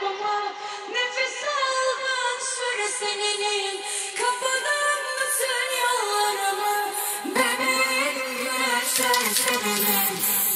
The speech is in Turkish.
kapıma Nefes aldığın süre senin. Kapadım bütün yollarımı Bebeğim güneşler sebenim